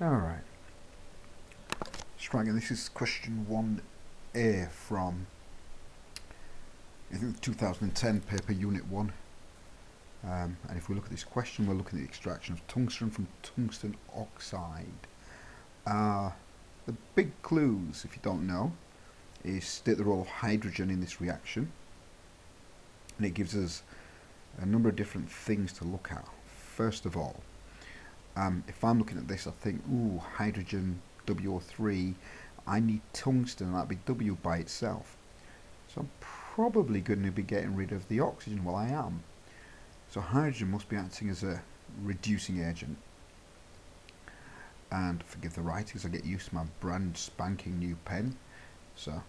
Alright. Striking, this is question 1A from I think 2010 paper unit 1. Um, and if we look at this question, we're looking at the extraction of tungsten from tungsten oxide. Uh, the big clues, if you don't know, is state the role of hydrogen in this reaction. And it gives us a number of different things to look at. First of all, um, if I'm looking at this, I think, ooh, hydrogen WO3, I need tungsten, that'd be W by itself. So I'm probably going to be getting rid of the oxygen. Well, I am. So hydrogen must be acting as a reducing agent. And forgive the writings, I get used to my brand spanking new pen. So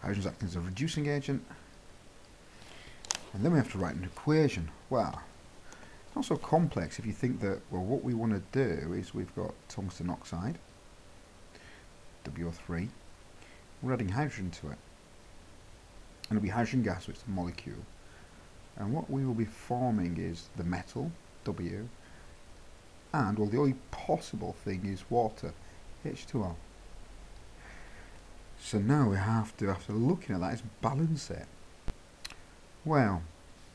hydrogen's acting as a reducing agent. And then we have to write an equation. Well, not so complex if you think that, well, what we want to do is we've got tungsten oxide, WO3, we're adding hydrogen to it and it'll be hydrogen gas, which is a molecule. And what we will be forming is the metal, W, and, well, the only possible thing is water, H2O. So now we have to, after looking at that, is balance it. Well,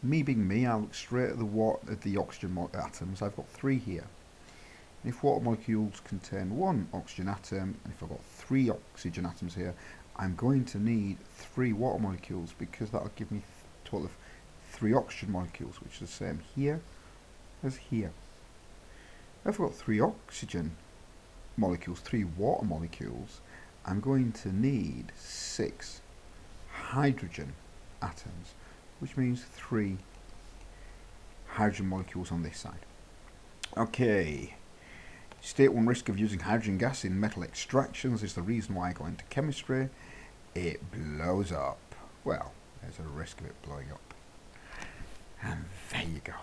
me being me, I'll look straight at the water, at the oxygen atoms. I've got three here. And if water molecules contain one oxygen atom, and if I've got three oxygen atoms here, I'm going to need three water molecules because that'll give me a total of three oxygen molecules, which is the same here as here. If I've got three oxygen molecules, three water molecules, I'm going to need six hydrogen atoms, which means three hydrogen molecules on this side. Okay, State one risk of using hydrogen gas in metal extractions is the reason why I go into chemistry. It blows up. Well, there's a risk of it blowing up. And there you go.